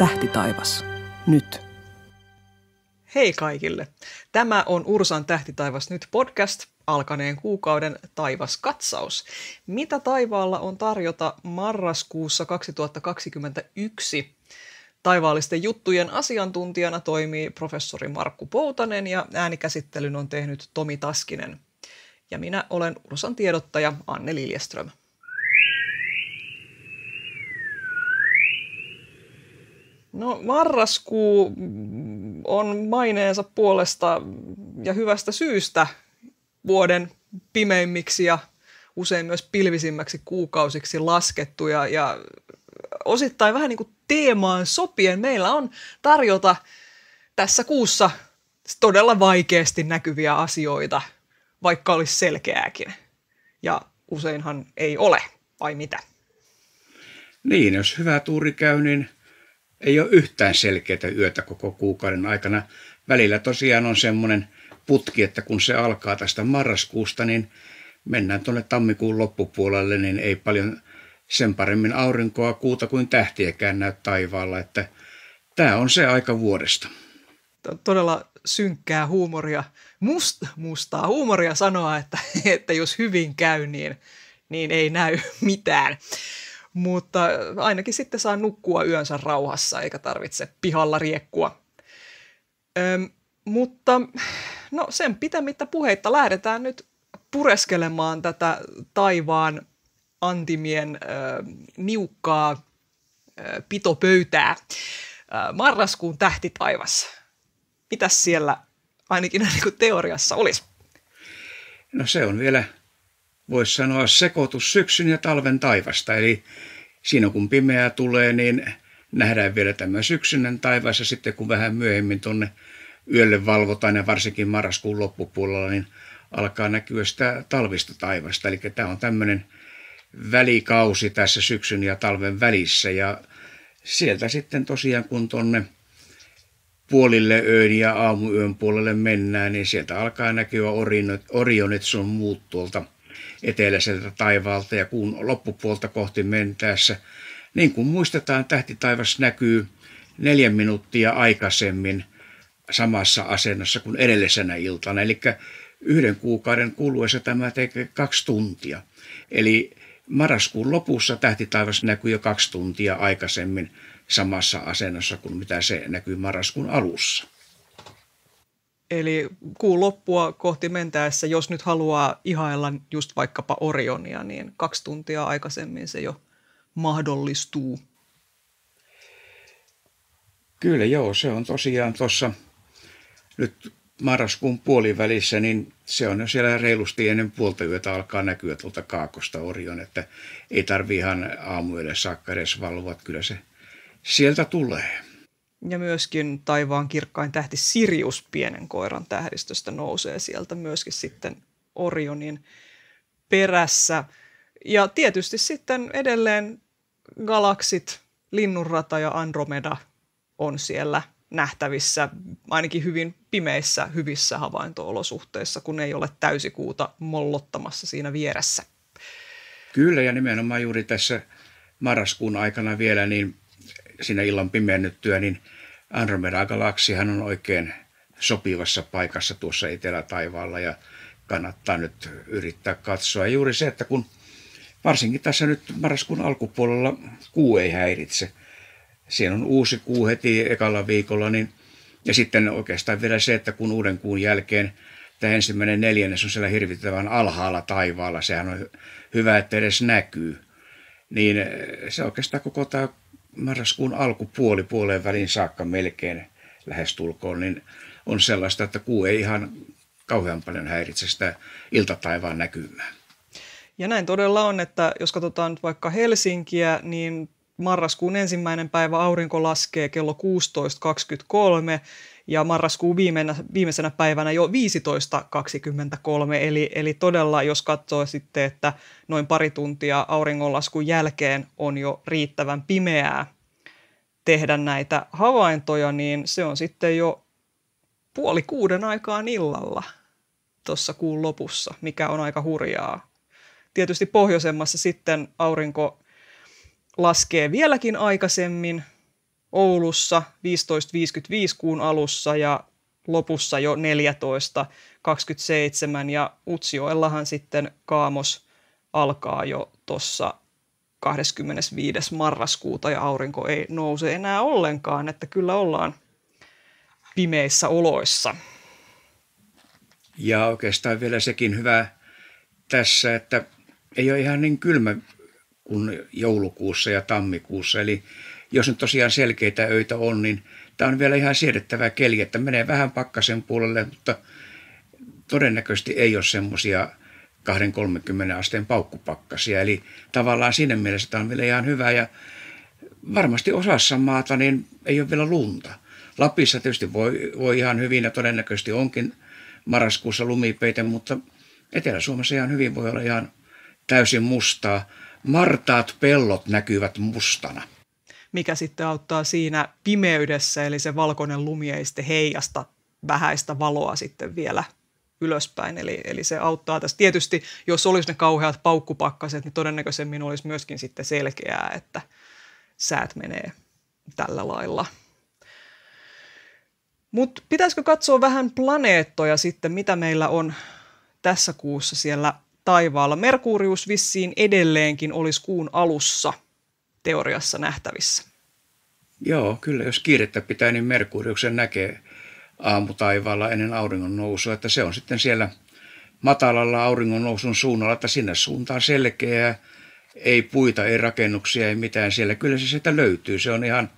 tähtitaivas. Nyt. Hei kaikille! Tämä on Ursan tähtitaivas nyt podcast, alkaneen kuukauden taivaskatsaus. Mitä taivaalla on tarjota marraskuussa 2021? Taivaallisten juttujen asiantuntijana toimii professori Markku Poutanen ja äänikäsittelyn on tehnyt Tomi Taskinen. Ja minä olen Ursan tiedottaja Anne Liljeström. No marraskuu on maineensa puolesta ja hyvästä syystä vuoden pimeimmiksi ja usein myös pilvisimmäksi kuukausiksi laskettu ja, ja osittain vähän niin kuin teemaan sopien meillä on tarjota tässä kuussa todella vaikeasti näkyviä asioita, vaikka olisi selkeääkin. Ja useinhan ei ole, vai mitä? Niin, jos hyvä tuuri käy, niin ei ole yhtään selkeää yötä koko kuukauden aikana. Välillä tosiaan on semmoinen putki, että kun se alkaa tästä marraskuusta, niin mennään tuonne tammikuun loppupuolelle, niin ei paljon sen paremmin aurinkoa, kuuta kuin tähtiäkään näy taivaalla, että tämä on se aika vuodesta. Todella synkkää huumoria, must, mustaa huumoria sanoa, että, että jos hyvin käy, niin, niin ei näy mitään. Mutta ainakin sitten saa nukkua yönsä rauhassa, eikä tarvitse pihalla riekkua. Öm, mutta no sen pitämättä puheitta lähdetään nyt pureskelemaan tätä taivaan antimien äh, niukkaa äh, pitopöytää. Äh, marraskuun taivassa. Mitäs siellä ainakin niin kuin teoriassa olisi? No se on vielä, voisi sanoa, sekoitus syksyn ja talven taivasta. Eli siinä kun pimeää tulee, niin nähdään vielä tämä syksynen taivas ja sitten kun vähän myöhemmin tuonne yölle valvotaan ja varsinkin marraskuun loppupuolella, niin alkaa näkyä sitä talvista taivasta. Eli tämä on tämmöinen välikausi tässä syksyn ja talven välissä ja sieltä sitten tosiaan kun tuonne puolille öön ja aamuyön puolelle mennään, niin sieltä alkaa näkyä orionit, sun muut tuolta eteläiseltä taivaalta ja kuun loppupuolta kohti mentäessä. Niin kuin muistetaan, tähtitaivas näkyy neljän minuuttia aikaisemmin samassa asennossa kuin edellisenä iltana. Eli yhden kuukauden kuluessa tämä tekee kaksi tuntia. Eli marraskuun lopussa tähtitaivas näkyy jo kaksi tuntia aikaisemmin samassa asennossa kuin mitä se näkyy marraskuun alussa. Eli kuun loppua kohti mentäessä, jos nyt haluaa ihailla just vaikkapa Orionia, niin kaksi tuntia aikaisemmin se jo mahdollistuu. Kyllä joo, se on tosiaan tuossa nyt marraskuun puolivälissä, niin se on jo siellä reilusti ennen puolta yötä alkaa näkyä tuolta kaakosta Orion, että ei tarvi ihan aamuille saakka edes valvoa, kyllä se sieltä tulee. Ja myöskin taivaan kirkkain tähti Sirius pienen koiran tähdistöstä nousee sieltä myöskin sitten Orionin perässä. Ja tietysti sitten edelleen galaksit, Linnunrata ja Andromeda on siellä nähtävissä ainakin hyvin pimeissä, hyvissä havaintoolosuhteissa, kun ei ole täysikuuta mollottamassa siinä vieressä. Kyllä, ja nimenomaan juuri tässä marraskuun aikana vielä, niin siinä illan pimennyttyä, niin Andromeda-galaksihan on oikein sopivassa paikassa tuossa etelätaivaalla ja kannattaa nyt yrittää katsoa. Ja juuri se, että kun varsinkin tässä nyt marraskuun alkupuolella kuu ei häiritse, siinä on uusi kuu heti ekalla viikolla, niin, ja sitten oikeastaan vielä se, että kun uuden kuun jälkeen tämä ensimmäinen neljännes on siellä hirvittävän alhaalla taivaalla, sehän on hyvä, että edes näkyy, niin se oikeastaan koko tämä marraskuun alkupuoli puoleen välin saakka melkein lähestulkoon, niin on sellaista, että kuu ei ihan kauhean paljon häiritse sitä iltataivaan näkymää. Ja näin todella on, että jos katsotaan vaikka Helsinkiä, niin marraskuun ensimmäinen päivä aurinko laskee kello 16.23 ja marraskuun viimeisenä, viimeisenä päivänä jo 15.23, eli, eli todella jos katsoo sitten, että noin pari tuntia auringonlaskun jälkeen on jo riittävän pimeää tehdä näitä havaintoja, niin se on sitten jo puoli kuuden aikaan illalla tuossa kuun lopussa, mikä on aika hurjaa. Tietysti pohjoisemmassa sitten aurinko laskee vieläkin aikaisemmin, Oulussa 15.55 kuun alussa ja lopussa jo 14.27 ja Utsjoellahan sitten kaamos alkaa jo tuossa 25. marraskuuta ja aurinko ei nouse enää ollenkaan, että kyllä ollaan pimeissä oloissa. Ja oikeastaan vielä sekin hyvä tässä, että ei ole ihan niin kylmä kuin joulukuussa ja tammikuussa. Eli jos nyt tosiaan selkeitä öitä on, niin tämä on vielä ihan siedettävää keli, että menee vähän pakkasen puolelle, mutta todennäköisesti ei ole semmoisia 2-30 asteen paukkupakkasia. Eli tavallaan siinä mielessä tämä on vielä ihan hyvä ja varmasti osassa maata niin ei ole vielä lunta. Lapissa tietysti voi, voi ihan hyvin ja todennäköisesti onkin marraskuussa lumipeite, mutta Etelä-Suomessa ihan hyvin voi olla ihan täysin mustaa. Martaat pellot näkyvät mustana. Mikä sitten auttaa siinä pimeydessä, eli se valkoinen lumi ei sitten heijasta vähäistä valoa sitten vielä ylöspäin. Eli, eli se auttaa tässä. Tietysti, jos olisi ne kauheat paukkupakkaset, niin todennäköisemmin olisi myöskin sitten selkeää, että säät menee tällä lailla. Mutta pitäisikö katsoa vähän planeettoja sitten, mitä meillä on tässä kuussa siellä taivaalla. Merkurius vissiin edelleenkin olisi kuun alussa teoriassa nähtävissä. Joo, kyllä jos kiirettä pitää, niin Merkuriuksen näkee aamutaivaalla ennen auringon nousua, että se on sitten siellä matalalla auringon nousun suunnalla, että sinne suuntaan selkeää, ei puita, ei rakennuksia, ei mitään siellä. Kyllä se sieltä löytyy, se on ihan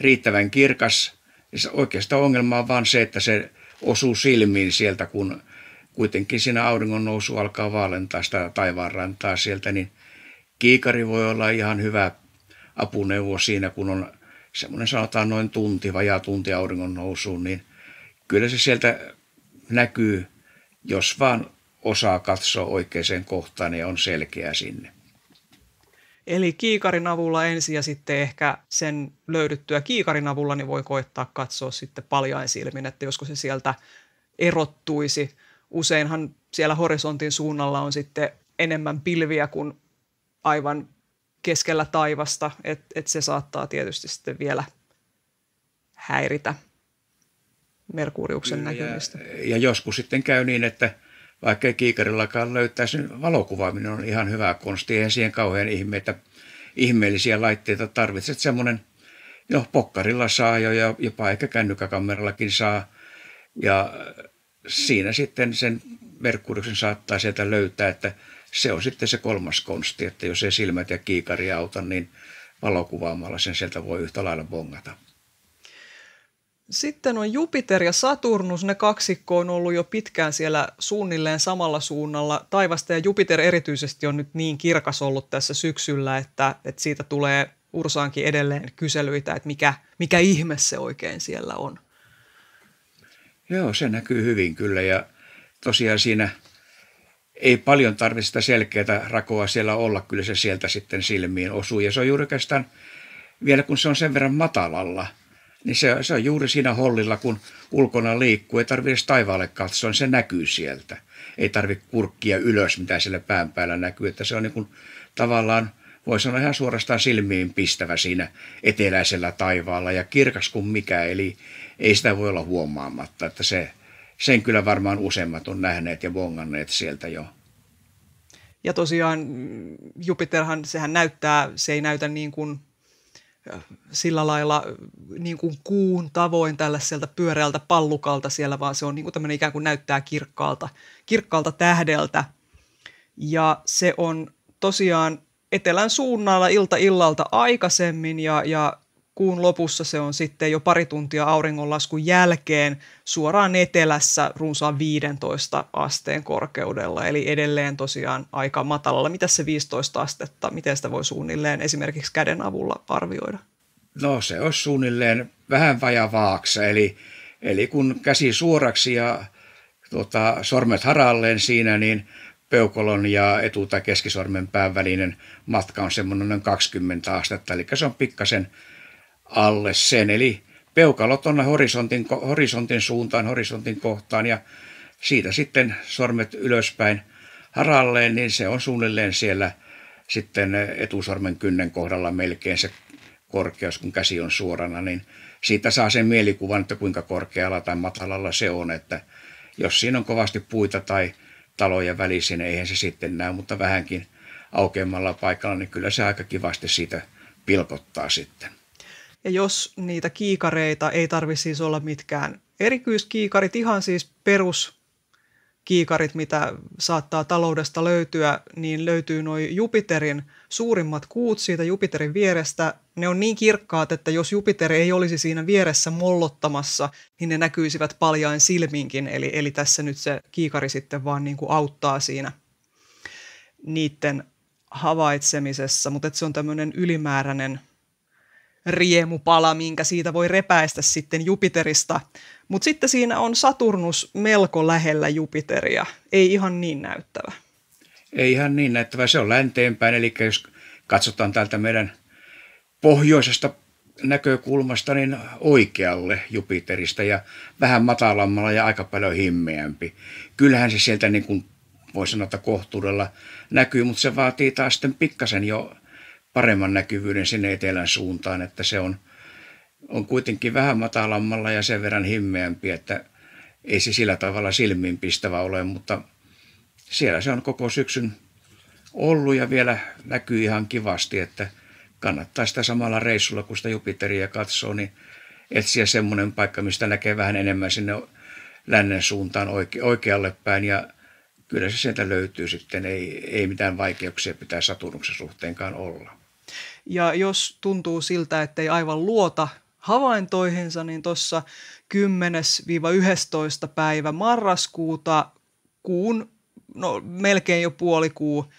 riittävän kirkas. Oikeastaan ongelma on vaan se, että se osuu silmiin sieltä, kun kuitenkin siinä auringon nousu alkaa vaalentaa sitä taivaanrantaa sieltä, niin kiikari voi olla ihan hyvä apuneuvo siinä, kun on semmoinen sanotaan noin tunti, vajaa tunti auringon nousuun, niin kyllä se sieltä näkyy, jos vaan osaa katsoa oikeaan kohtaan ja on selkeä sinne. Eli kiikarin avulla ensin ja sitten ehkä sen löydyttyä kiikarin avulla niin voi koittaa katsoa sitten paljain silmin, että josko se sieltä erottuisi useinhan siellä horisontin suunnalla on sitten enemmän pilviä kuin aivan keskellä taivasta, että et se saattaa tietysti sitten vielä häiritä Merkuriuksen näkymistä. Ja, ja joskus sitten käy niin, että vaikka ei kiikarillakaan löytäisi, niin valokuvaaminen on ihan hyvä konsti. Eihän siihen kauhean ihmeitä, ihmeellisiä laitteita tarvitset. Semmoinen, no pokkarilla saa jo ja jopa ehkä kännykkäkamerallakin saa. Ja siinä sitten sen Merkuriuksen saattaa sieltä löytää, että se on sitten se kolmas konsti, että jos ei silmät ja kiikari auta, niin valokuvaamalla sen sieltä voi yhtä lailla bongata. Sitten on Jupiter ja Saturnus, ne kaksikko on ollut jo pitkään siellä suunnilleen samalla suunnalla. Taivasta ja Jupiter erityisesti on nyt niin kirkas ollut tässä syksyllä, että, että siitä tulee Ursaankin edelleen kyselyitä, että mikä, mikä ihme se oikein siellä on. Joo, se näkyy hyvin kyllä ja tosiaan siinä ei paljon tarvitse sitä selkeää rakoa siellä olla, kyllä se sieltä sitten silmiin osuu. Ja se on juuri oikeastaan, vielä kun se on sen verran matalalla, niin se, se on juuri siinä hollilla, kun ulkona liikkuu. Ei tarvitse edes taivaalle katsoa, se näkyy sieltä. Ei tarvitse kurkkia ylös, mitä siellä pään päällä näkyy. Että se on niin kuin, tavallaan, voi sanoa ihan suorastaan silmiin pistävä siinä eteläisellä taivaalla ja kirkas kuin mikä. Eli ei sitä voi olla huomaamatta, että se, sen kyllä varmaan useimmat on nähneet ja bonganneet sieltä jo. Ja tosiaan Jupiterhan, sehän näyttää, se ei näytä niin kuin sillä lailla niin kuin kuun tavoin tällaiselta pyöreältä pallukalta siellä, vaan se on niin kuin tämmöinen ikään kuin näyttää kirkkaalta, kirkkaalta tähdeltä. Ja se on tosiaan etelän suunnalla ilta illalta aikaisemmin ja, ja kuun lopussa se on sitten jo pari tuntia auringonlaskun jälkeen suoraan etelässä runsaan 15 asteen korkeudella, eli edelleen tosiaan aika matalalla. Mitä se 15 astetta, miten sitä voi suunnilleen esimerkiksi käden avulla arvioida? No se olisi suunnilleen vähän vajavaaksa, eli, eli kun käsi suoraksi ja tota, sormet haralleen siinä, niin peukolon ja etu- tai keskisormen pään välinen matka on semmoinen noin 20 astetta, eli se on pikkasen alle sen. Eli peukalot tuonne horisontin, horisontin suuntaan, horisontin kohtaan ja siitä sitten sormet ylöspäin haralleen, niin se on suunnilleen siellä sitten etusormen kynnen kohdalla melkein se korkeus, kun käsi on suorana, niin siitä saa sen mielikuvan, että kuinka korkealla tai matalalla se on, että jos siinä on kovasti puita tai taloja välissä, niin eihän se sitten näy, mutta vähänkin aukeammalla paikalla, niin kyllä se aika kivasti siitä pilkottaa sitten. Ja jos niitä kiikareita ei tarvitse siis olla mitkään erityiskiikarit, ihan siis perus kiikarit, mitä saattaa taloudesta löytyä, niin löytyy noin Jupiterin suurimmat kuut siitä Jupiterin vierestä. Ne on niin kirkkaat, että jos Jupiter ei olisi siinä vieressä mollottamassa, niin ne näkyisivät paljain silminkin. Eli, eli tässä nyt se kiikari sitten vaan niin kuin auttaa siinä niiden havaitsemisessa, mutta se on tämmöinen ylimääräinen riemupala, minkä siitä voi repäistä sitten Jupiterista. Mutta sitten siinä on Saturnus melko lähellä Jupiteria, ei ihan niin näyttävä. Ei ihan niin näyttävä, se on länteenpäin, eli jos katsotaan täältä meidän pohjoisesta näkökulmasta niin oikealle Jupiterista ja vähän matalammalla ja aika paljon himmeämpi. Kyllähän se sieltä niin kuin voi sanoa, että kohtuudella näkyy, mutta se vaatii taas sitten pikkasen jo paremman näkyvyyden sinne etelän suuntaan, että se on, on kuitenkin vähän matalammalla ja sen verran himmeämpi, että ei se sillä tavalla silmiinpistävä ole, mutta siellä se on koko syksyn ollut ja vielä näkyy ihan kivasti, että kannattaa sitä samalla reissulla, kun sitä Jupiteria katsoo, niin etsiä semmoinen paikka, mistä näkee vähän enemmän sinne lännen suuntaan oike- oikealle päin ja kyllä se sieltä löytyy sitten, ei, ei mitään vaikeuksia pitää Saturnuksen suhteenkaan olla. Ja jos tuntuu siltä, että ei aivan luota havaintoihinsa, niin tuossa 10-11 päivä marraskuuta kuun, no melkein jo puoli kuu,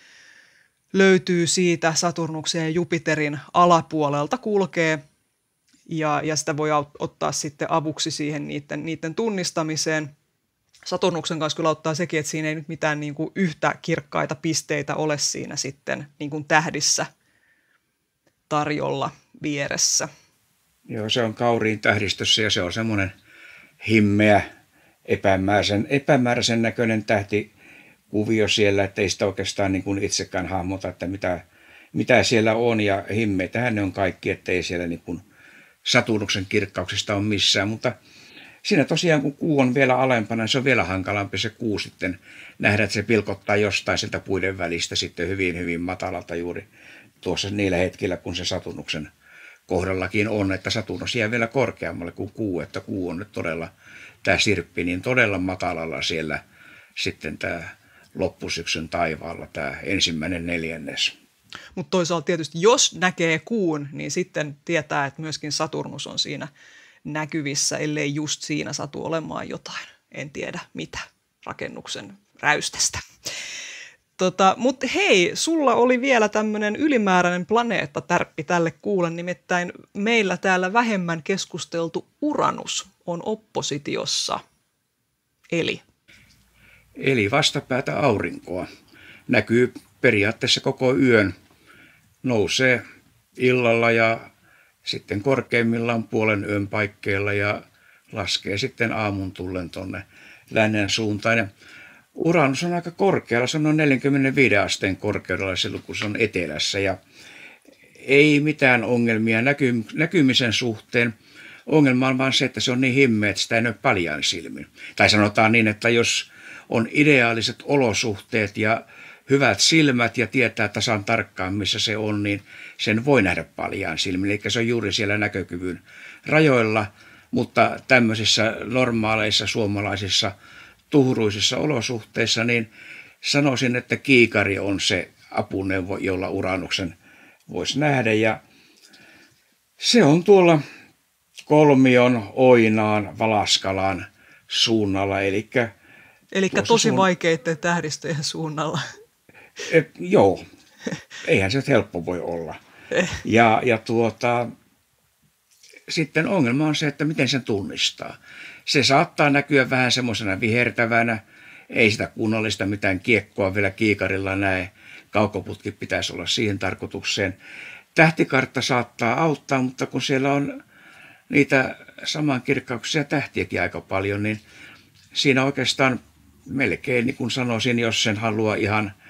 löytyy siitä Saturnuksen ja Jupiterin alapuolelta kulkee. Ja, ja sitä voi ottaa sitten avuksi siihen niiden, niiden tunnistamiseen – Saturnuksen kanssa kyllä auttaa sekin, että siinä ei nyt mitään niin kuin yhtä kirkkaita pisteitä ole siinä sitten niin kuin tähdissä tarjolla vieressä. Joo, se on kauriin tähdistössä ja se on semmoinen himmeä, epämääräisen, epämääräisen näköinen tähtikuvio siellä, että ei sitä oikeastaan niin kuin itsekään hahmota, että mitä, mitä siellä on ja himmeitähän ne on kaikki, että ei siellä niin kuin Saturnuksen kirkkauksista ole missään, mutta – siinä tosiaan kun kuu on vielä alempana, niin se on vielä hankalampi se kuu sitten nähdä, että se pilkottaa jostain sieltä puiden välistä sitten hyvin, hyvin matalalta juuri tuossa niillä hetkillä, kun se Saturnuksen kohdallakin on, että Saturnus jää vielä korkeammalle kuin kuu, että kuu on nyt todella, tämä sirppi, niin todella matalalla siellä sitten tämä loppusyksyn taivaalla, tämä ensimmäinen neljännes. Mutta toisaalta tietysti, jos näkee kuun, niin sitten tietää, että myöskin Saturnus on siinä näkyvissä, ellei just siinä satu olemaan jotain, en tiedä mitä, rakennuksen räystestä. Tota, Mutta hei, sulla oli vielä tämmöinen ylimääräinen planeetta tärppi tälle kuulle, nimittäin meillä täällä vähemmän keskusteltu Uranus on oppositiossa. Eli? Eli vastapäätä aurinkoa. Näkyy periaatteessa koko yön. Nousee illalla ja sitten korkeimmillaan puolen yön paikkeilla ja laskee sitten aamun tullen tuonne lännen suuntaan. Ja Uranus on aika korkealla, se on noin 45 asteen korkeudella silloin, kun se on etelässä ja ei mitään ongelmia näky, näkymisen suhteen. Ongelma on vaan se, että se on niin himmeä, että sitä ei näy paljaan silmin. Tai sanotaan niin, että jos on ideaaliset olosuhteet ja hyvät silmät ja tietää tasan tarkkaan, missä se on, niin sen voi nähdä paljaan silmin. Eli se on juuri siellä näkökyvyn rajoilla, mutta tämmöisissä normaaleissa suomalaisissa tuhruisissa olosuhteissa, niin sanoisin, että kiikari on se apuneuvo, jolla uranuksen voisi nähdä. Ja se on tuolla kolmion, oinaan, valaskalan suunnalla, eli Eli tosi suun... vaikeiden tähdistöjen suunnalla. Et, joo, eihän se helppo voi olla. Eh. Ja, ja tuota, sitten ongelma on se, että miten sen tunnistaa. Se saattaa näkyä vähän semmoisena vihertävänä, ei sitä kunnollista mitään kiekkoa vielä kiikarilla näe. Kaukoputki pitäisi olla siihen tarkoitukseen. Tähtikartta saattaa auttaa, mutta kun siellä on niitä samankirkkauksia tähtiäkin aika paljon, niin siinä oikeastaan melkein, niin kuin sanoisin, jos sen haluaa ihan –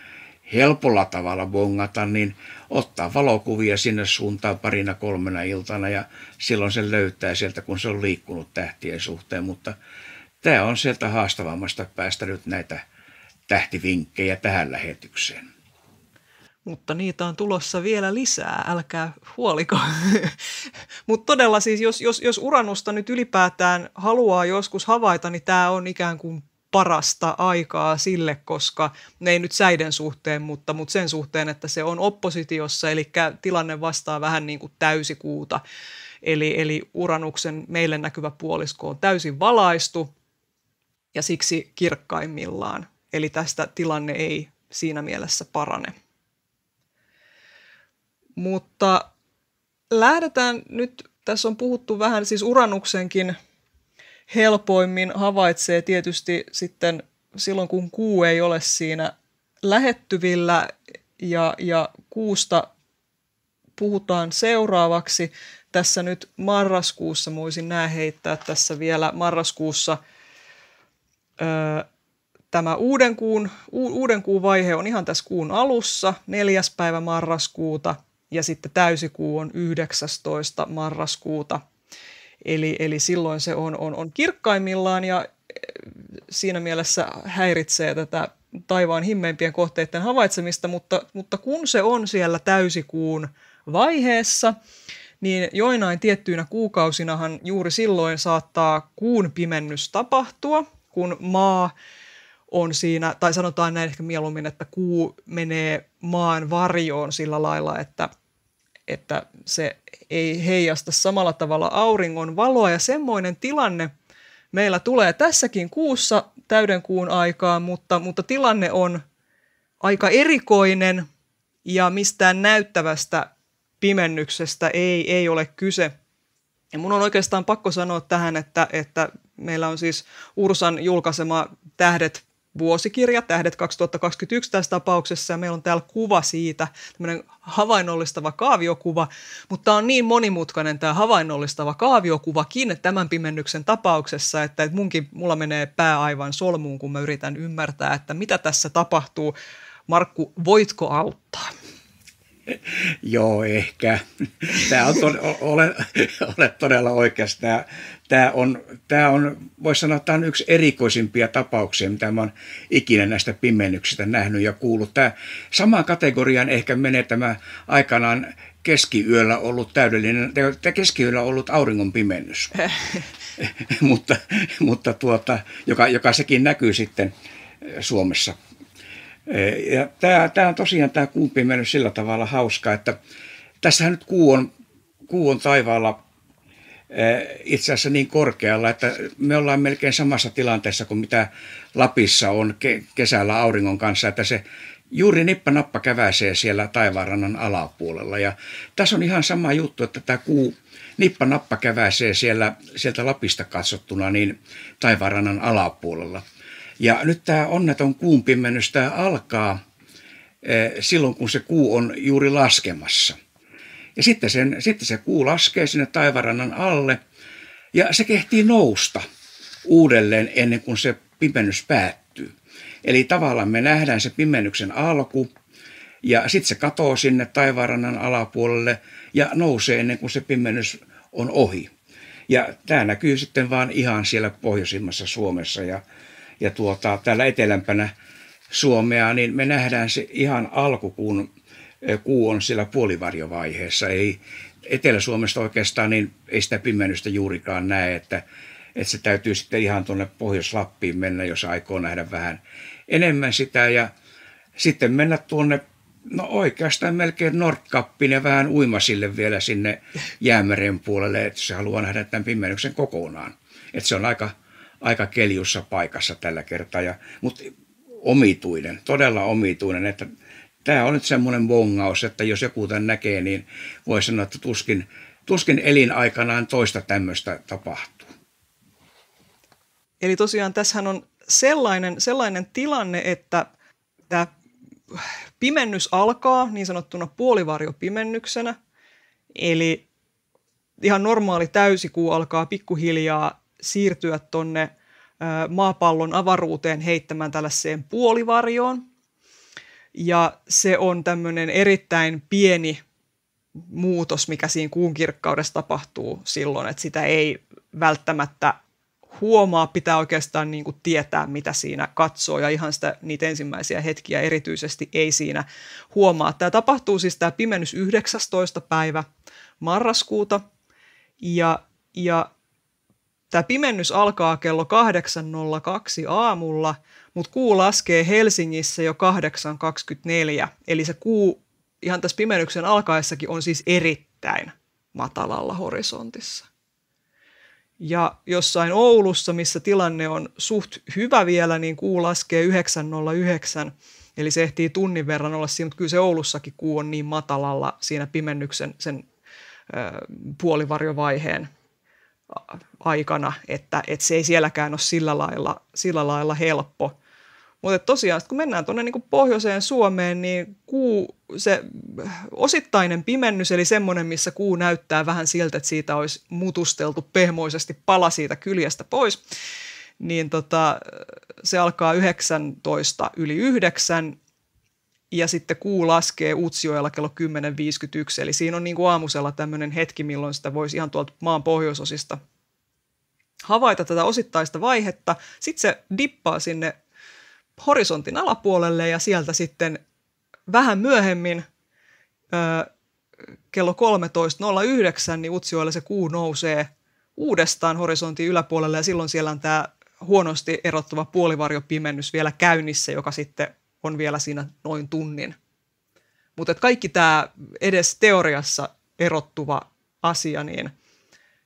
helpolla tavalla bongata, niin ottaa valokuvia sinne suuntaan parina kolmena iltana ja silloin se löytää sieltä, kun se on liikkunut tähtien suhteen, mutta tämä on sieltä haastavammasta päästä nyt näitä tähtivinkkejä tähän lähetykseen. Mutta niitä on tulossa vielä lisää, älkää huoliko. Mutta todella siis, jos, jos, jos uranusta nyt ylipäätään haluaa joskus havaita, niin tämä on ikään kuin parasta aikaa sille, koska ne ei nyt säiden suhteen, mutta, mutta sen suhteen, että se on oppositiossa, eli tilanne vastaa vähän niin kuin täysikuuta. Eli, eli uranuksen meille näkyvä puolisko on täysin valaistu ja siksi kirkkaimmillaan. Eli tästä tilanne ei siinä mielessä parane. Mutta lähdetään nyt, tässä on puhuttu vähän siis uranuksenkin helpoimmin havaitsee tietysti sitten silloin, kun kuu ei ole siinä lähettyvillä ja, ja kuusta puhutaan seuraavaksi. Tässä nyt marraskuussa, voisin nämä heittää tässä vielä marraskuussa öö, tämä uuden kuun, u, uuden kuun vaihe on ihan tässä kuun alussa, neljäs päivä marraskuuta ja sitten täysikuu on 19. marraskuuta – Eli, eli silloin se on, on, on kirkkaimmillaan ja eh, siinä mielessä häiritsee tätä taivaan himmeimpien kohteiden havaitsemista, mutta, mutta kun se on siellä täysikuun vaiheessa, niin joinain tiettyinä kuukausinahan juuri silloin saattaa kuun pimennys tapahtua, kun maa on siinä, tai sanotaan näin ehkä mieluummin, että kuu menee maan varjoon sillä lailla, että – että se ei heijasta samalla tavalla auringon valoa ja semmoinen tilanne meillä tulee tässäkin kuussa täyden kuun aikaa, mutta, mutta tilanne on aika erikoinen ja mistään näyttävästä pimennyksestä ei, ei ole kyse. Ja mun on oikeastaan pakko sanoa tähän, että, että meillä on siis Ursan julkaisema Tähdet vuosikirja, Tähdet 2021 tässä tapauksessa, ja meillä on täällä kuva siitä, tämmöinen havainnollistava kaaviokuva, mutta on niin monimutkainen tämä havainnollistava kaaviokuvakin tämän pimennyksen tapauksessa, että, että munkin, mulla menee pää aivan solmuun, kun mä yritän ymmärtää, että mitä tässä tapahtuu. Markku, voitko auttaa? Joo, ehkä. Tämä on, tod- ole, ole todella oikeassa. Tämä, tämä on, tämä on voisi sanoa, että tämä on yksi erikoisimpia tapauksia, mitä mä olen ikinä näistä pimennyksistä nähnyt ja kuullut. Tämä samaan kategoriaan ehkä menee tämä aikanaan keskiyöllä ollut täydellinen, keskiyöllä ollut auringon pimennys. mutta, mutta tuota, joka, joka sekin näkyy sitten Suomessa ja tämä, tämä on tosiaan tämä kuun pimennys sillä tavalla hauska, että tässähän nyt kuu on, kuu on taivaalla itse asiassa niin korkealla, että me ollaan melkein samassa tilanteessa kuin mitä Lapissa on kesällä auringon kanssa, että se juuri nippa-nappa käväisee siellä taivaanrannan alapuolella. Ja tässä on ihan sama juttu, että tämä kuu nippa-nappa käväisee siellä, sieltä Lapista katsottuna niin taivaanrannan alapuolella – ja nyt tämä onneton kuun pimennys, tämä alkaa eh, silloin, kun se kuu on juuri laskemassa. Ja sitten, sen, sitten se kuu laskee sinne taivarannan alle ja se kehtii nousta uudelleen ennen kuin se pimennys päättyy. Eli tavallaan me nähdään se pimennyksen alku ja sitten se katoo sinne taivarannan alapuolelle ja nousee ennen kuin se pimennys on ohi. Ja tämä näkyy sitten vaan ihan siellä pohjoisimmassa Suomessa ja ja tuota, täällä etelämpänä Suomea, niin me nähdään se ihan alku, kun kuu on siellä puolivarjovaiheessa. Ei Etelä-Suomesta oikeastaan niin ei sitä pimennystä juurikaan näe, että, että se täytyy sitten ihan tuonne Pohjois-Lappiin mennä, jos aikoo nähdä vähän enemmän sitä. Ja sitten mennä tuonne, no oikeastaan melkein Nordkappiin ja vähän uimasille vielä sinne jäämeren puolelle, että se haluaa nähdä tämän pimennyksen kokonaan. Että se on aika, aika keljussa paikassa tällä kertaa, ja, mutta omituinen, todella omituinen, että tämä on nyt semmoinen bongaus, että jos joku tämän näkee, niin voi sanoa, että tuskin, tuskin elinaikanaan toista tämmöistä tapahtuu. Eli tosiaan tässähän on sellainen, sellainen tilanne, että tämä pimennys alkaa niin sanottuna puolivarjopimennyksenä, eli ihan normaali täysikuu alkaa pikkuhiljaa siirtyä tuonne maapallon avaruuteen heittämään tällaiseen puolivarjoon. Ja se on tämmöinen erittäin pieni muutos, mikä siinä kuun kirkkaudessa tapahtuu silloin, että sitä ei välttämättä huomaa, pitää oikeastaan niin kuin tietää, mitä siinä katsoo, ja ihan sitä, niitä ensimmäisiä hetkiä erityisesti ei siinä huomaa. Tämä tapahtuu siis tämä pimennys 19. päivä marraskuuta, ja, ja tämä pimennys alkaa kello 8.02 aamulla, mutta kuu laskee Helsingissä jo 8.24, eli se kuu ihan tässä pimennyksen alkaessakin on siis erittäin matalalla horisontissa. Ja jossain Oulussa, missä tilanne on suht hyvä vielä, niin kuu laskee 9.09, eli se ehtii tunnin verran olla siinä, mutta kyllä se Oulussakin kuu on niin matalalla siinä pimennyksen sen puolivarjovaiheen aikana, että, että se ei sielläkään ole sillä lailla, sillä lailla helppo. Mutta tosiaan, kun mennään tuonne niin pohjoiseen Suomeen, niin kuu, se osittainen pimennys, eli semmoinen, missä kuu näyttää vähän siltä, että siitä olisi mutusteltu pehmoisesti pala siitä kyljestä pois, niin tota, se alkaa 19 yli 9 ja sitten kuu laskee Utsjoella kello 10.51, eli siinä on niin kuin aamusella tämmöinen hetki, milloin sitä voisi ihan tuolta maan pohjoisosista havaita tätä osittaista vaihetta. Sitten se dippaa sinne horisontin alapuolelle ja sieltä sitten vähän myöhemmin ö, kello 13.09 niin Utsjoella se kuu nousee uudestaan horisontin yläpuolelle ja silloin siellä on tämä huonosti erottuva puolivarjopimennys vielä käynnissä, joka sitten on vielä siinä noin tunnin. Mutta kaikki tämä edes teoriassa erottuva asia niin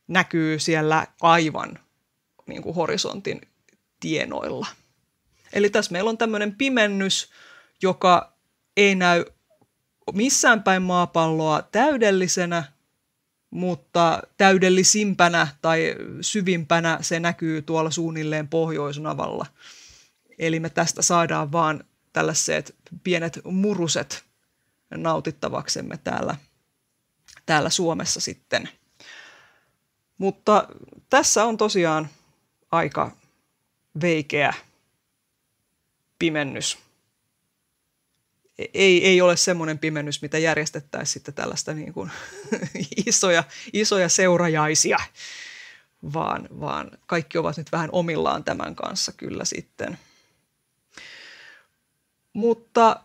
näkyy siellä aivan niin kuin horisontin tienoilla. Eli tässä meillä on tämmöinen pimennys, joka ei näy missään päin maapalloa täydellisenä, mutta täydellisimpänä tai syvimpänä se näkyy tuolla suunnilleen pohjoisnavalla. Eli me tästä saadaan vaan tällaiset pienet muruset nautittavaksemme täällä, täällä Suomessa sitten. Mutta tässä on tosiaan aika veikeä pimennys. Ei, ei ole semmoinen pimennys, mitä järjestettäisiin sitten tällaista niin kuin isoja, isoja seurajaisia, vaan, vaan kaikki ovat nyt vähän omillaan tämän kanssa kyllä sitten. Mutta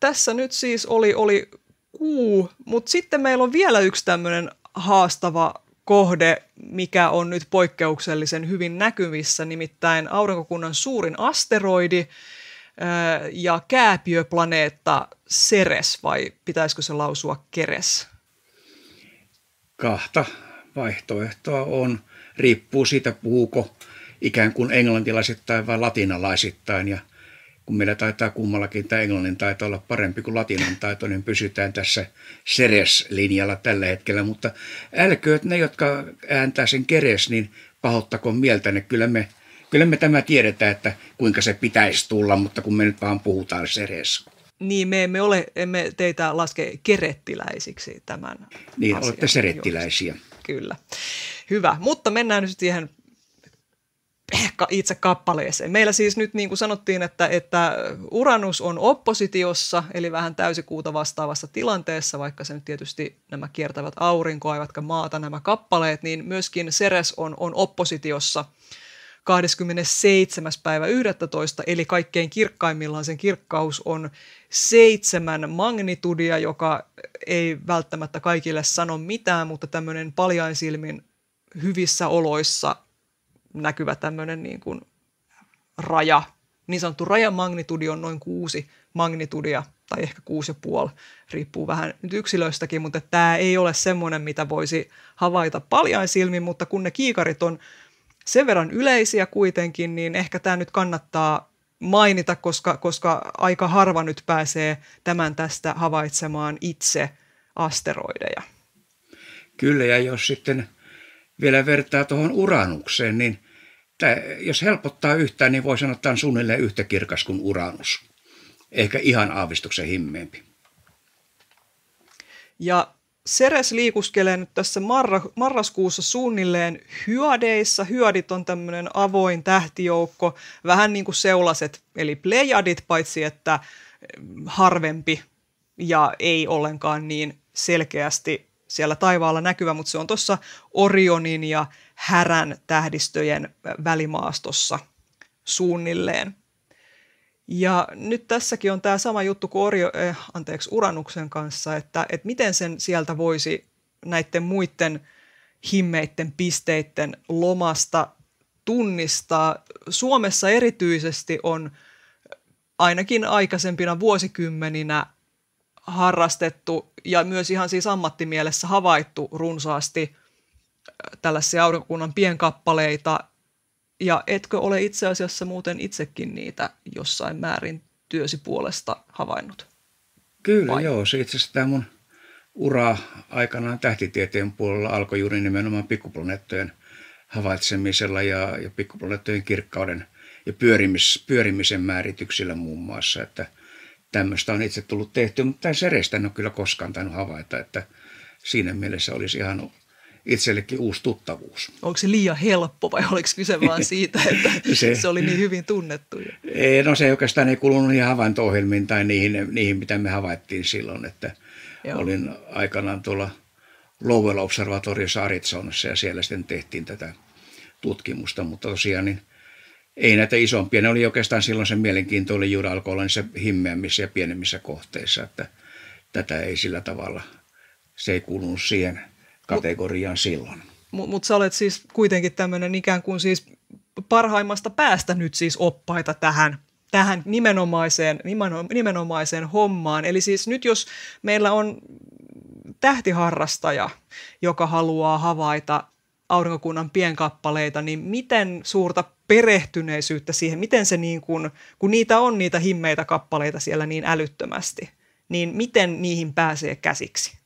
tässä nyt siis oli, oli kuu, mutta sitten meillä on vielä yksi tämmöinen haastava kohde, mikä on nyt poikkeuksellisen hyvin näkyvissä, nimittäin aurinkokunnan suurin asteroidi ja kääpiöplaneetta Ceres, vai pitäisikö se lausua Keres? Kahta vaihtoehtoa on. Riippuu siitä, puhuuko ikään kuin englantilaisittain vai latinalaisittain. Ja kun meillä taitaa kummallakin tämä englannin taito olla parempi kuin latinan taito, niin pysytään tässä Ceres-linjalla tällä hetkellä. Mutta älkööt ne, jotka ääntää sen Keres, niin pahoittakoon mieltäne. Kyllä me, kyllä me tämä tiedetään, että kuinka se pitäisi tulla, mutta kun me nyt vaan puhutaan Ceres. Niin, me emme, ole, emme teitä laske kerettiläisiksi tämän Niin, asian olette serettiläisiä. Kyllä. Hyvä, mutta mennään nyt siihen itse kappaleeseen. Meillä siis nyt niin kuin sanottiin, että, että Uranus on oppositiossa, eli vähän täysikuuta vastaavassa tilanteessa, vaikka se nyt tietysti nämä kiertävät aurinkoa eivätkä maata nämä kappaleet, niin myöskin Ceres on, on oppositiossa 27. päivä 11, eli kaikkein kirkkaimmillaan sen kirkkaus on seitsemän magnitudia, joka ei välttämättä kaikille sano mitään, mutta tämmöinen paljaisilmin hyvissä oloissa näkyvä tämmöinen niin kuin raja, niin sanottu rajamagnitudi on noin kuusi magnitudia tai ehkä kuusi ja puoli, riippuu vähän nyt yksilöistäkin, mutta tämä ei ole semmoinen, mitä voisi havaita paljain silmin, mutta kun ne kiikarit on sen verran yleisiä kuitenkin, niin ehkä tämä nyt kannattaa mainita, koska, koska aika harva nyt pääsee tämän tästä havaitsemaan itse asteroideja. Kyllä, ja jos sitten vielä vertaa tuohon uranukseen, niin tämä, jos helpottaa yhtään, niin voi sanoa, että tämä on suunnilleen yhtä kirkas kuin uranus. Ehkä ihan aavistuksen himmeempi. Ja Ceres liikuskelee nyt tässä marra, marraskuussa suunnilleen hyadeissa. Hyadit on tämmöinen avoin tähtijoukko, vähän niin kuin seulaset, eli plejadit, paitsi että harvempi ja ei ollenkaan niin selkeästi siellä taivaalla näkyvä, mutta se on tuossa Orionin ja Härän tähdistöjen välimaastossa suunnilleen. Ja nyt tässäkin on tämä sama juttu kuin Orio, eh, anteeksi, Uranuksen kanssa, että, että miten sen sieltä voisi näiden muiden himmeiden pisteiden lomasta tunnistaa. Suomessa erityisesti on ainakin aikaisempina vuosikymmeninä harrastettu ja myös ihan siis ammattimielessä havaittu runsaasti äh, tällaisia aurinkokunnan pienkappaleita. Ja etkö ole itse asiassa muuten itsekin niitä jossain määrin työsi puolesta havainnut? Kyllä, Vai? joo. Se itse asiassa tämä mun ura aikanaan tähtitieteen puolella alkoi juuri nimenomaan pikkuplaneettojen havaitsemisella ja, ja pikkuplaneettojen kirkkauden ja pyörimis, pyörimisen määrityksillä muun muassa, että tämmöistä on itse tullut tehty, mutta serestä en ole kyllä koskaan tainnut havaita, että siinä mielessä olisi ihan itsellekin uusi tuttavuus. Onko se liian helppo vai oliko kyse vain siitä, että se, se oli niin hyvin tunnettu? Ei, no se oikeastaan ei kulunut niihin havainto-ohjelmiin tai niihin, niihin, mitä me havaittiin silloin, että Joo. olin aikanaan tuolla Lowell Observatoriossa Arizonassa ja siellä sitten tehtiin tätä tutkimusta, mutta tosiaan niin ei näitä isompia. Ne oli oikeastaan silloin se mielenkiinto oli juuri alkoi olla niissä himmeämmissä ja pienemmissä kohteissa, että tätä ei sillä tavalla, se ei kuulunut siihen kategoriaan mut, silloin. Mutta mut sä olet siis kuitenkin tämmöinen ikään kuin siis parhaimmasta päästä nyt siis oppaita tähän tähän nimenomaiseen, nimenomaiseen hommaan. Eli siis nyt jos meillä on tähtiharrastaja, joka haluaa havaita aurinkokunnan pienkappaleita, niin miten suurta perehtyneisyyttä siihen, miten se niin kuin, kun niitä on niitä himmeitä kappaleita siellä niin älyttömästi, niin miten niihin pääsee käsiksi?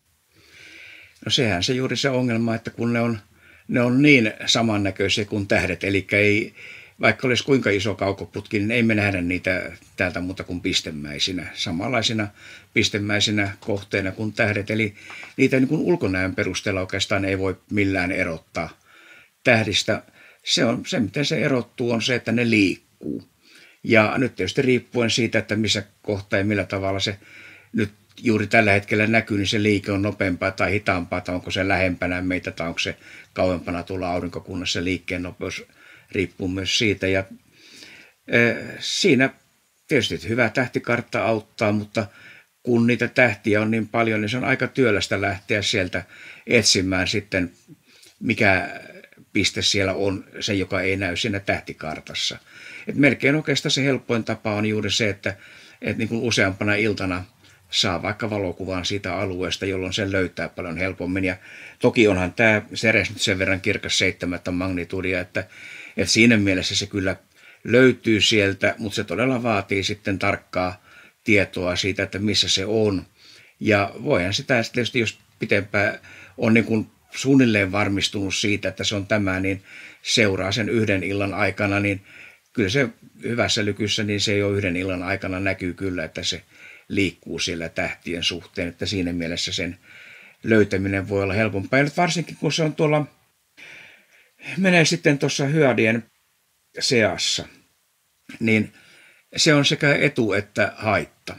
No sehän se juuri se ongelma, että kun ne on, ne on niin samannäköisiä kuin tähdet, eli ei, vaikka olisi kuinka iso kaukoputki, niin ei me nähdä niitä täältä muuta kuin pistemäisinä, samanlaisina pistemäisinä kohteina kuin tähdet. Eli niitä niin kuin ulkonäön perusteella oikeastaan ei voi millään erottaa tähdistä. Se, on, se, miten se erottuu, on se, että ne liikkuu. Ja nyt tietysti riippuen siitä, että missä kohtaa ja millä tavalla se nyt juuri tällä hetkellä näkyy, niin se liike on nopeampaa tai hitaampaa, tai onko se lähempänä meitä, tai onko se kauempana tulla aurinkokunnassa liikkeen nopeus riippuu myös siitä. Ja siinä tietysti hyvä tähtikartta auttaa, mutta kun niitä tähtiä on niin paljon, niin se on aika työlästä lähteä sieltä etsimään sitten, mikä piste siellä on se, joka ei näy siinä tähtikartassa. Et melkein oikeastaan se helpoin tapa on juuri se, että, että niin kuin useampana iltana saa vaikka valokuvan siitä alueesta, jolloin sen löytää paljon helpommin. Ja toki onhan tämä Ceres nyt sen verran kirkas seitsemättä magnitudia, että et siinä mielessä se kyllä löytyy sieltä, mutta se todella vaatii sitten tarkkaa tietoa siitä, että missä se on. Ja voihan sitä tietysti, jos pitempään on niin kuin suunnilleen varmistunut siitä, että se on tämä, niin seuraa sen yhden illan aikana, niin kyllä se hyvässä lykyssä, niin se jo yhden illan aikana näkyy kyllä, että se liikkuu siellä tähtien suhteen, että siinä mielessä sen löytäminen voi olla helpompaa. Ja varsinkin kun se on tuolla menee sitten tuossa hyödien seassa, niin se on sekä etu että haitta.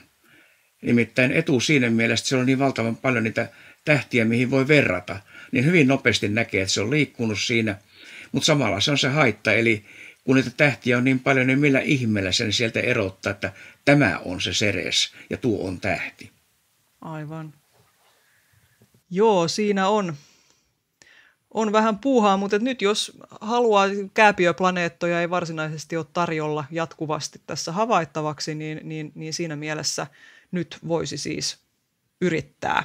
Nimittäin etu siinä mielessä, että se on niin valtavan paljon niitä tähtiä, mihin voi verrata, niin hyvin nopeasti näkee, että se on liikkunut siinä, mutta samalla se on se haitta, eli kun niitä tähtiä on niin paljon, niin millä ihmeellä sen sieltä erottaa, että tämä on se seres ja tuo on tähti. Aivan. Joo, siinä on on vähän puuhaa, mutta nyt jos haluaa kääpiöplaneettoja ei varsinaisesti ole tarjolla jatkuvasti tässä havaittavaksi, niin, niin, niin siinä mielessä nyt voisi siis yrittää.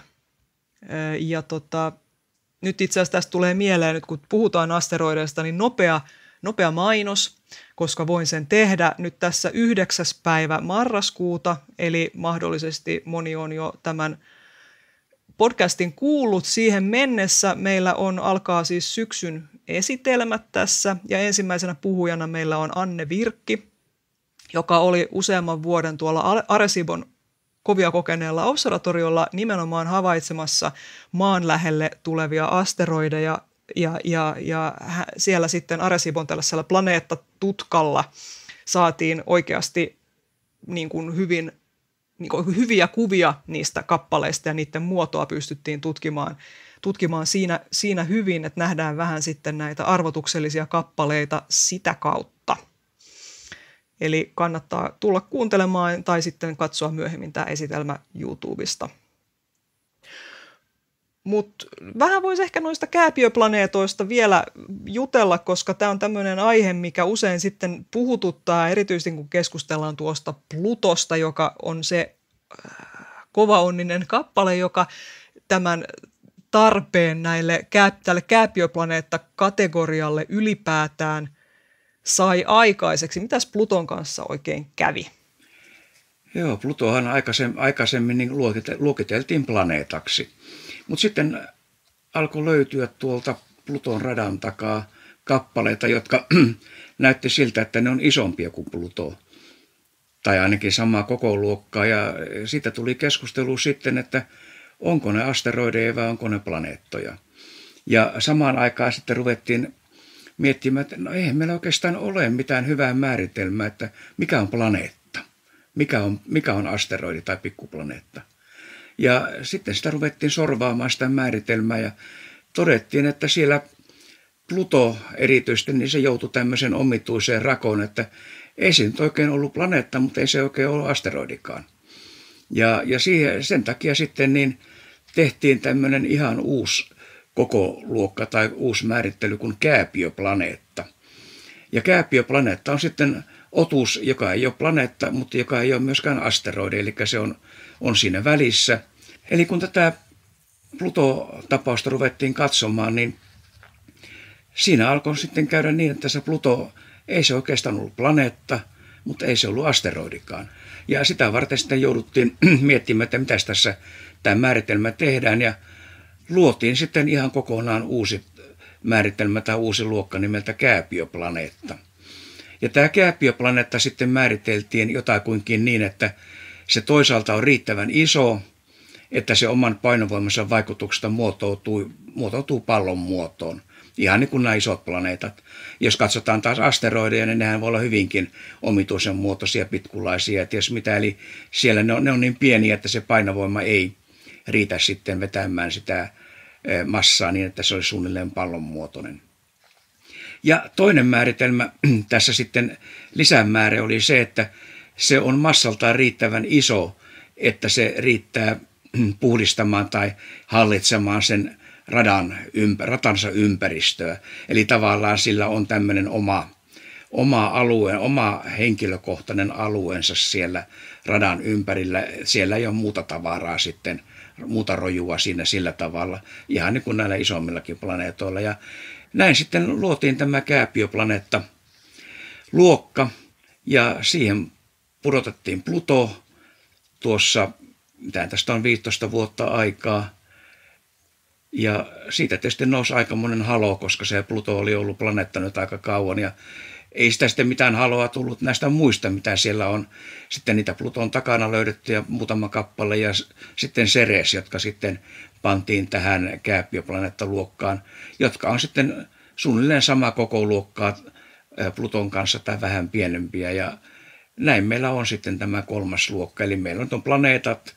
Ja tota, nyt itse asiassa tästä tulee mieleen, nyt kun puhutaan asteroideista, niin nopea, nopea mainos, koska voin sen tehdä nyt tässä yhdeksäs päivä marraskuuta, eli mahdollisesti moni on jo tämän – podcastin kuullut siihen mennessä. Meillä on alkaa siis syksyn esitelmät tässä ja ensimmäisenä puhujana meillä on Anne Virkki, joka oli useamman vuoden tuolla Aresibon kovia kokeneella observatoriolla nimenomaan havaitsemassa maan lähelle tulevia asteroideja ja, ja, ja siellä sitten Aresibon tällaisella planeettatutkalla saatiin oikeasti niin kuin hyvin niin hyviä kuvia niistä kappaleista ja niiden muotoa pystyttiin tutkimaan, tutkimaan siinä, siinä hyvin, että nähdään vähän sitten näitä arvotuksellisia kappaleita sitä kautta. Eli kannattaa tulla kuuntelemaan tai sitten katsoa myöhemmin tämä esitelmä YouTubesta. Mutta vähän voisi ehkä noista kääpiöplaneetoista vielä jutella, koska tämä on tämmöinen aihe, mikä usein sitten puhututtaa, erityisesti kun keskustellaan tuosta Plutosta, joka on se äh, kovaonninen kappale, joka tämän tarpeen näille tälle kääpiöplaneetta-kategorialle ylipäätään sai aikaiseksi. Mitäs Pluton kanssa oikein kävi? Joo, Plutohan aikaisemmin, aikaisemmin niin luokiteltiin planeetaksi. Mutta sitten alkoi löytyä tuolta Pluton radan takaa kappaleita, jotka näytti siltä, että ne on isompia kuin Pluto. Tai ainakin samaa koko luokkaa. Ja siitä tuli keskustelu sitten, että onko ne asteroideja vai onko ne planeettoja. Ja samaan aikaan sitten ruvettiin miettimään, että no eihän meillä oikeastaan ole mitään hyvää määritelmää, että mikä on planeetta, mikä on, mikä on asteroidi tai pikkuplaneetta. Ja sitten sitä ruvettiin sorvaamaan sitä määritelmää ja todettiin, että siellä Pluto erityisesti, niin se joutui tämmöisen omituiseen rakoon, että ei se nyt oikein ollut planeetta, mutta ei se oikein ollut asteroidikaan. Ja, ja siihen, sen takia sitten niin tehtiin tämmöinen ihan uusi koko luokka tai uusi määrittely kuin kääpiöplaneetta. Ja kääpiöplaneetta on sitten otus, joka ei ole planeetta, mutta joka ei ole myöskään asteroidi, eli se on on siinä välissä. Eli kun tätä Pluto-tapausta ruvettiin katsomaan, niin siinä alkoi sitten käydä niin, että se Pluto ei se oikeastaan ollut planeetta, mutta ei se ollut asteroidikaan. Ja sitä varten sitten jouduttiin miettimään, että mitä tässä tämä määritelmä tehdään ja luotiin sitten ihan kokonaan uusi määritelmä tai uusi luokka nimeltä kääpiöplaneetta. Ja tämä kääpiöplaneetta sitten määriteltiin jotakuinkin niin, että se toisaalta on riittävän iso, että se oman painovoimansa vaikutuksesta muotoutuu, muotoutuu pallon muotoon. Ihan niin kuin nämä isot planeetat. Jos katsotaan taas asteroideja, niin nehän voi olla hyvinkin omituisen muotoisia, pitkulaisia, ties mitä. Eli siellä ne on, ne on niin pieniä, että se painovoima ei riitä sitten vetämään sitä massaa niin, että se olisi suunnilleen pallon muotoinen. Ja toinen määritelmä tässä sitten lisämäärä oli se, että se on massaltaan riittävän iso, että se riittää puhdistamaan tai hallitsemaan sen radan, ratansa ympäristöä. Eli tavallaan sillä on tämmöinen oma, oma alue, oma henkilökohtainen alueensa siellä radan ympärillä. Siellä ei ole muuta tavaraa sitten, muuta rojua siinä sillä tavalla, ihan niin kuin näillä isommillakin planeetoilla. Ja näin sitten luotiin tämä kääpiöplaneetta luokka, ja siihen pudotettiin Pluto tuossa, mitä tästä on 15 vuotta aikaa. Ja siitä tietysti nousi aika monen halo, koska se Pluto oli ollut planeetta nyt aika kauan. Ja ei sitä sitten mitään haloa tullut näistä muista, mitä siellä on. Sitten niitä Pluton takana löydetty ja muutama kappale ja sitten Ceres, jotka sitten pantiin tähän kääpiöplaneettaluokkaan, jotka on sitten suunnilleen sama koko luokkaa Pluton kanssa tai vähän pienempiä. Ja näin meillä on sitten tämä kolmas luokka. Eli meillä on planeetat,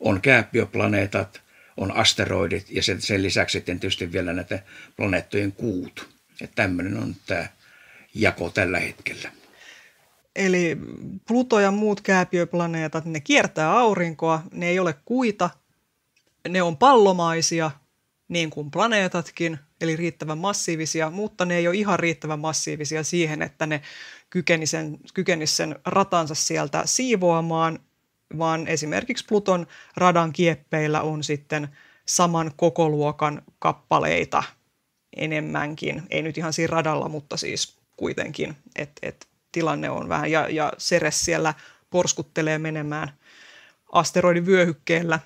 on kääpiöplaneetat, on asteroidit ja sen lisäksi sitten tietysti vielä näitä planeettojen kuut. Ja tämmöinen on tämä jako tällä hetkellä. Eli Pluto ja muut kääpiöplaneetat, ne kiertää aurinkoa, ne ei ole kuita, ne on pallomaisia, niin kuin planeetatkin, eli riittävän massiivisia, mutta ne ei ole ihan riittävän massiivisia siihen, että ne kykeni sen, kykeni sen ratansa sieltä siivoamaan, vaan esimerkiksi Pluton radan kieppeillä on sitten saman kokoluokan kappaleita enemmänkin. Ei nyt ihan siinä radalla, mutta siis kuitenkin, että et tilanne on vähän, ja, ja Ceres siellä porskuttelee menemään asteroidin vyöhykkeellä.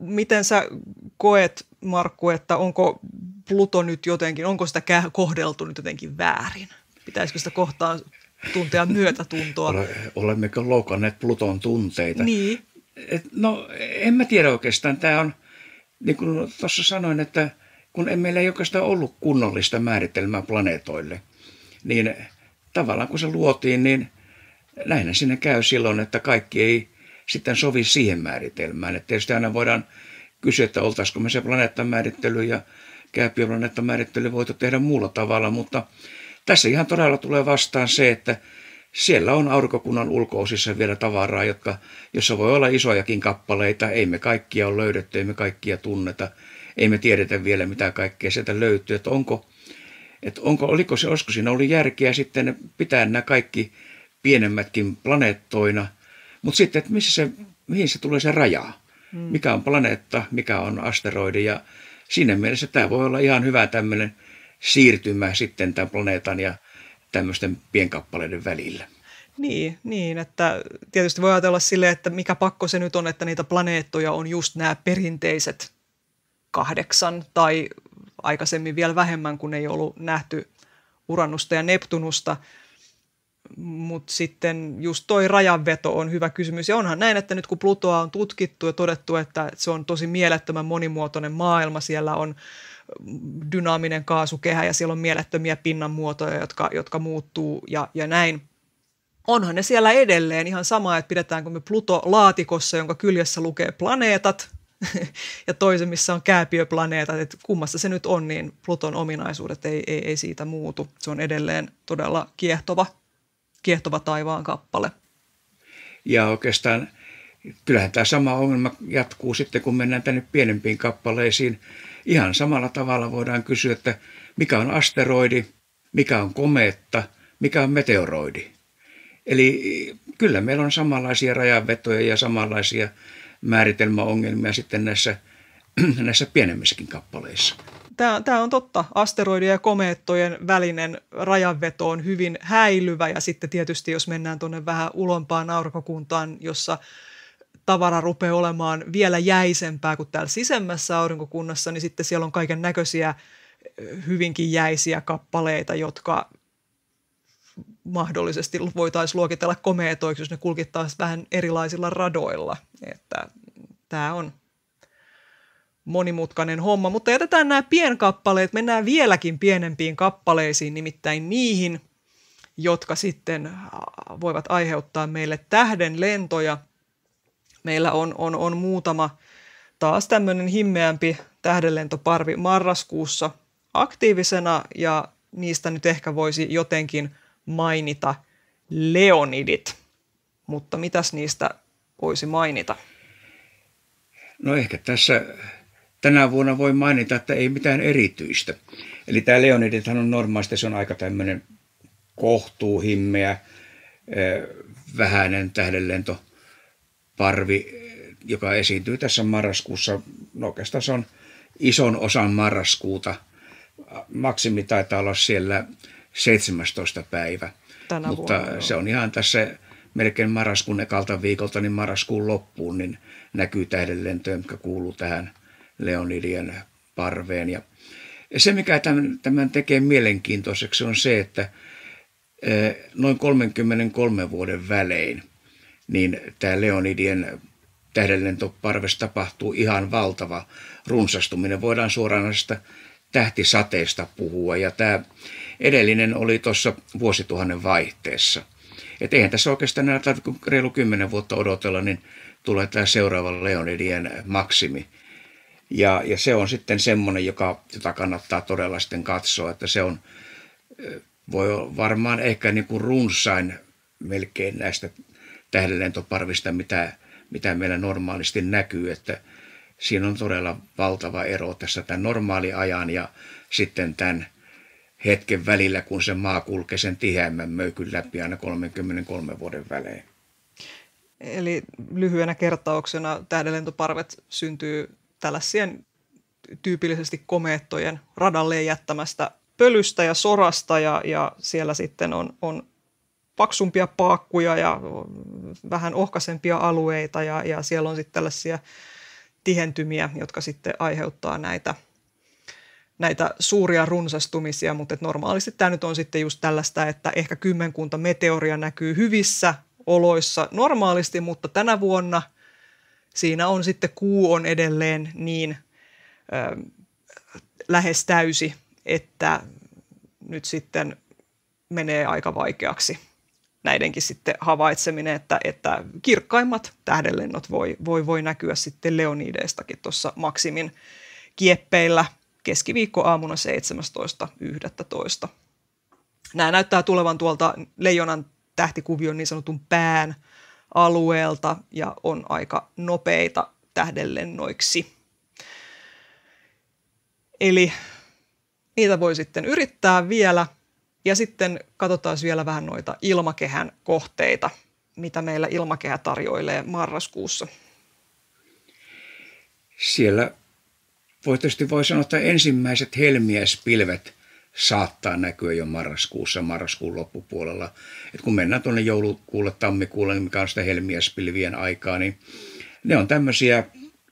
Miten sä koet, Markku, että onko Pluto nyt jotenkin, onko sitä kohdeltu nyt jotenkin väärin? Pitäisikö sitä kohtaa tuntea myötätuntoa? Olemmeko loukanneet Pluton tunteita? Niin. Et, no, en mä tiedä oikeastaan. Tämä on, niin kuin tuossa sanoin, että kun meillä ei oikeastaan ollut kunnollista määritelmää planeetoille, niin tavallaan kun se luotiin, niin näinhän sinne käy silloin, että kaikki ei sitten sovi siihen määritelmään. Että tietysti aina voidaan kysyä, että oltaisiko me se planeettamäärittely ja kääpiöplaneettamäärittely voitu tehdä muulla tavalla, mutta tässä ihan todella tulee vastaan se, että siellä on aurinkokunnan ulkoosissa vielä tavaraa, jotka, jossa voi olla isojakin kappaleita. Ei me kaikkia ole löydetty, ei me kaikkia tunneta. Ei me tiedetä vielä, mitä kaikkea sieltä löytyy. Että onko, että onko, oliko se, olisiko siinä ollut järkeä sitten pitää nämä kaikki pienemmätkin planeettoina. Mutta sitten, että missä se, mihin se tulee se raja? Hmm. Mikä on planeetta, mikä on asteroidi ja siinä mielessä tämä voi olla ihan hyvä tämmöinen siirtymä sitten tämän planeetan ja tämmöisten pienkappaleiden välillä. Niin, niin, että tietysti voi ajatella silleen, että mikä pakko se nyt on, että niitä planeettoja on just nämä perinteiset kahdeksan tai aikaisemmin vielä vähemmän, kun ei ollut nähty Urannusta ja Neptunusta. Mutta sitten just toi rajanveto on hyvä kysymys. Ja onhan näin, että nyt kun Plutoa on tutkittu ja todettu, että se on tosi mielettömän monimuotoinen maailma, siellä on dynaaminen kaasukehä ja siellä on mielettömiä pinnanmuotoja, jotka, jotka muuttuu ja, ja näin. Onhan ne siellä edelleen ihan sama, että pidetäänkö me Pluto laatikossa, jonka kyljessä lukee planeetat, ja toisen, missä on kääpiöplaneetat, että kummassa se nyt on, niin Pluton ominaisuudet ei, ei, ei siitä muutu. Se on edelleen todella kiehtova, kiehtova taivaan kappale. Ja oikeastaan kyllähän tämä sama ongelma jatkuu sitten, kun mennään tänne pienempiin kappaleisiin. Ihan samalla tavalla voidaan kysyä, että mikä on asteroidi, mikä on komeetta, mikä on meteoroidi. Eli kyllä meillä on samanlaisia rajanvetoja ja samanlaisia määritelmäongelmia sitten näissä, näissä pienemmissäkin kappaleissa. Tämä, tämä on totta. Asteroidien ja komeettojen välinen rajanveto on hyvin häilyvä ja sitten tietysti jos mennään tuonne vähän ulompaan aurinkokuntaan, jossa tavara rupeaa olemaan vielä jäisempää kuin täällä sisemmässä aurinkokunnassa, niin sitten siellä on kaiken näköisiä hyvinkin jäisiä kappaleita, jotka mahdollisesti voitaisiin luokitella komeetoiksi, jos ne kulkittaisiin vähän erilaisilla radoilla. Että tämä on monimutkainen homma, mutta jätetään nämä pienkappaleet, mennään vieläkin pienempiin kappaleisiin, nimittäin niihin, jotka sitten voivat aiheuttaa meille tähden lentoja. Meillä on, on, on muutama taas tämmöinen himmeämpi tähdenlentoparvi marraskuussa aktiivisena ja niistä nyt ehkä voisi jotenkin mainita Leonidit. Mutta mitäs niistä voisi mainita? No ehkä tässä tänä vuonna voi mainita, että ei mitään erityistä. Eli tämä Leonidithan on normaalisti, se on aika tämmöinen kohtuuhimmeä, vähäinen tähdenlentoparvi, joka esiintyy tässä marraskuussa. No oikeastaan se on ison osan marraskuuta. Maksimi taitaa olla siellä 17. päivä. Tänä Mutta vuonna, se on ihan tässä melkein marraskuun ekalta viikolta, niin marraskuun loppuun, niin näkyy tähdenlentoja, jotka kuuluu tähän Leonidien parveen. Ja se, mikä tämän, tämän tekee mielenkiintoiseksi, on se, että noin 33 vuoden välein niin tämä Leonidien tähdenlentoparvessa tapahtuu ihan valtava runsastuminen. Voidaan suoranaisesta tähtisateesta puhua ja tämä edellinen oli tuossa vuosituhannen vaihteessa. Että eihän tässä oikeastaan näitä reilu kymmenen vuotta odotella, niin tulee tämä seuraava Leonidien maksimi. Ja, ja se on sitten semmoinen, joka, jota kannattaa todella sitten katsoa, että se on, voi varmaan ehkä niin kuin runsain melkein näistä tähdenlentoparvista, mitä, mitä meillä normaalisti näkyy, että siinä on todella valtava ero tässä tämän normaaliajan ja sitten tämän hetken välillä, kun se maa kulkee sen tiheämmän möykyn läpi aina 33 vuoden välein. Eli lyhyenä kertauksena tähdenlentoparvet syntyy tällaisien tyypillisesti komeettojen radalle jättämästä pölystä ja sorasta ja, ja siellä sitten on, on paksumpia paakkuja ja vähän ohkaisempia alueita ja, ja siellä on sitten tällaisia tihentymiä, jotka sitten aiheuttaa näitä, näitä suuria runsastumisia, mutta normaalisti tämä nyt on sitten just tällaista, että ehkä kymmenkunta meteoria näkyy hyvissä oloissa normaalisti, mutta tänä vuonna siinä on sitten kuu on edelleen niin ö, lähes täysi, että nyt sitten menee aika vaikeaksi näidenkin sitten havaitseminen, että, että kirkkaimmat tähdenlennot voi, voi, voi näkyä sitten Leonideistakin tuossa Maksimin kieppeillä keskiviikko aamuna 17.11. Nämä näyttää tulevan tuolta Leijonan tähtikuvion niin sanotun pään alueelta ja on aika nopeita tähdenlennoiksi. Eli niitä voi sitten yrittää vielä ja sitten katsotaan vielä vähän noita ilmakehän kohteita, mitä meillä ilmakehä tarjoilee marraskuussa. Siellä voi tietysti voi sanoa, että ensimmäiset helmiäispilvet saattaa näkyä jo marraskuussa, marraskuun loppupuolella. Et kun mennään tuonne joulukuulle, tammikuulle, niin mikä on sitä helmiäispilvien aikaa, niin ne on tämmöisiä,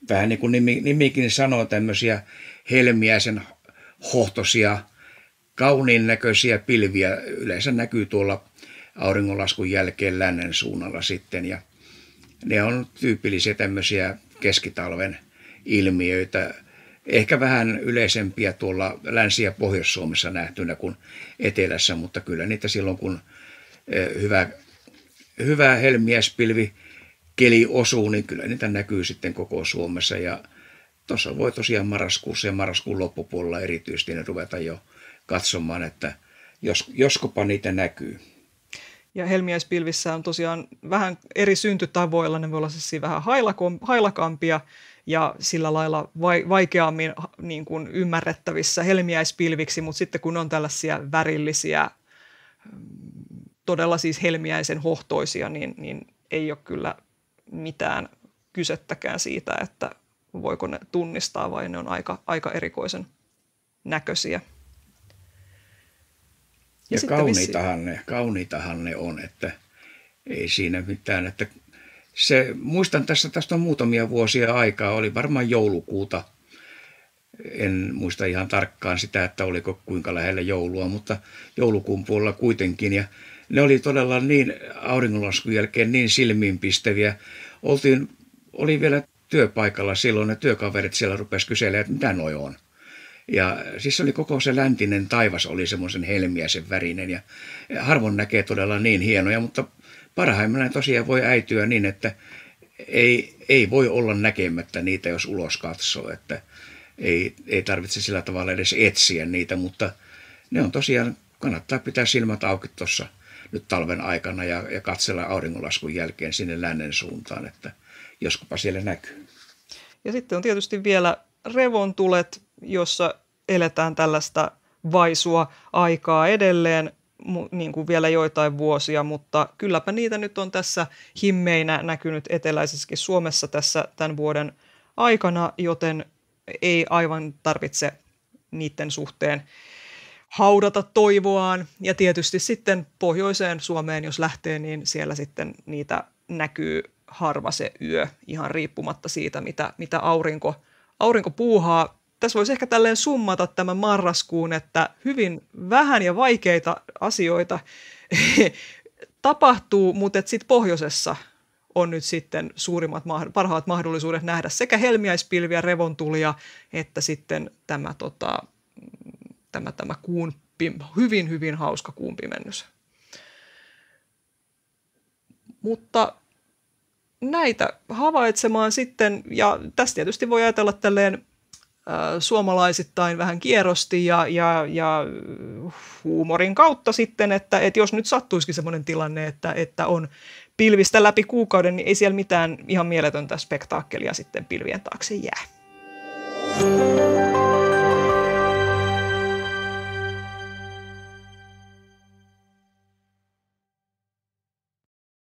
vähän niin kuin nimi, nimikin sanoo, tämmöisiä helmiäisen hohtosia, kauniin näköisiä pilviä. Yleensä näkyy tuolla auringonlaskun jälkeen lännen suunnalla sitten ja ne on tyypillisiä tämmöisiä keskitalven ilmiöitä, ehkä vähän yleisempiä tuolla Länsi- ja Pohjois-Suomessa nähtynä kuin Etelässä, mutta kyllä niitä silloin kun hyvä, hyvä helmiäspilvi keli osuu, niin kyllä niitä näkyy sitten koko Suomessa ja tuossa voi tosiaan marraskuussa ja marraskuun loppupuolella erityisesti ne ruveta jo katsomaan, että jos, joskopa niitä näkyy. Ja helmiäispilvissä on tosiaan vähän eri syntytavoilla, ne voi olla siis vähän hailakampia ja sillä lailla vaikeammin niin kuin ymmärrettävissä helmiäispilviksi, mutta sitten kun on tällaisia värillisiä, todella siis helmiäisen hohtoisia, niin, niin ei ole kyllä mitään kysettäkään siitä, että voiko ne tunnistaa vai ne on aika, aika erikoisen näköisiä. Ja, ja kauniitahan, ne, kauniitahan ne on, että ei siinä mitään. Että se, muistan tässä, tästä on muutamia vuosia aikaa, oli varmaan joulukuuta. En muista ihan tarkkaan sitä, että oliko kuinka lähellä joulua, mutta joulukuun puolella kuitenkin. Ja ne oli todella niin auringonlaskun jälkeen niin silmiinpistäviä. Oltiin, oli vielä työpaikalla silloin, ne työkaverit siellä rupesi kyselemään, että mitä noi on. Ja siis oli koko se läntinen taivas oli semmoisen helmiäisen värinen ja harvoin näkee todella niin hienoja, mutta parhaimmillaan tosiaan voi äityä niin, että ei, ei voi olla näkemättä niitä, jos ulos katsoo, että ei, ei tarvitse sillä tavalla edes etsiä niitä, mutta ne on tosiaan, kannattaa pitää silmät auki tuossa nyt talven aikana ja, ja katsella auringonlaskun jälkeen sinne lännen suuntaan, että joskupa siellä näkyy. Ja sitten on tietysti vielä revontulet, jossa eletään tällaista vaisua aikaa edelleen, niin kuin vielä joitain vuosia, mutta kylläpä niitä nyt on tässä himmeinä näkynyt eteläisessäkin Suomessa tässä tämän vuoden aikana, joten ei aivan tarvitse niiden suhteen haudata toivoaan. Ja tietysti sitten pohjoiseen Suomeen, jos lähtee, niin siellä sitten niitä näkyy harva se yö, ihan riippumatta siitä, mitä, mitä aurinko, aurinko puuhaa tässä voisi ehkä tälleen summata tämän marraskuun, että hyvin vähän ja vaikeita asioita tapahtuu, mutta sitten pohjoisessa on nyt sitten suurimmat, parhaat mahdollisuudet nähdä sekä helmiäispilviä, revontulia, että sitten tämä, tota, tämä, tämä kuun, hyvin, hyvin hauska kuun pimennys. Mutta näitä havaitsemaan sitten, ja tästä tietysti voi ajatella tälleen suomalaisittain vähän kierrosti ja, ja, ja huumorin kautta sitten, että, että jos nyt sattuisikin sellainen tilanne, että, että on pilvistä läpi kuukauden, niin ei siellä mitään ihan mieletöntä spektaakkelia sitten pilvien taakse jää.